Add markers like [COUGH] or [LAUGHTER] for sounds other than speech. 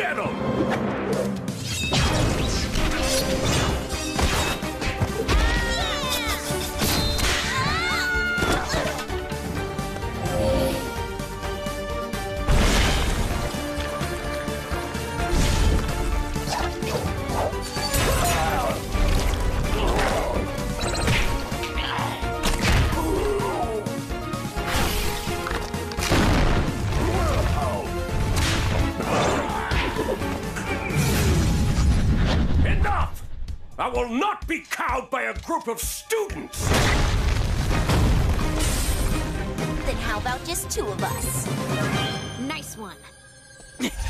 Get him! Enough! I will not be cowed by a group of students! Then how about just two of us? Nice one. [LAUGHS]